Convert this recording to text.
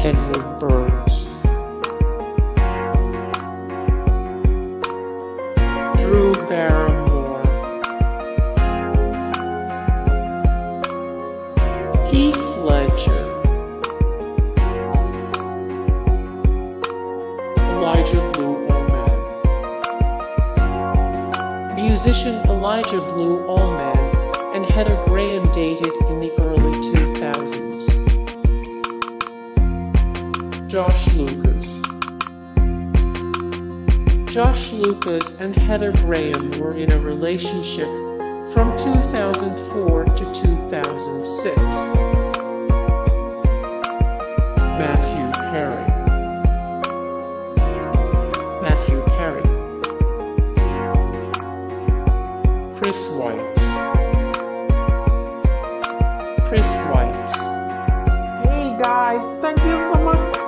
Edward Burns. Drew Barrymore. Heath Ledger. Elijah Blue Allman. Musician Elijah Blue Allman and Heather Graham dated in the early Josh Lucas. Josh Lucas and Heather Graham were in a relationship from 2004 to 2006. Matthew Perry. Matthew Perry. Chris Weitz. Chris Weitz. Hey guys, thank you so much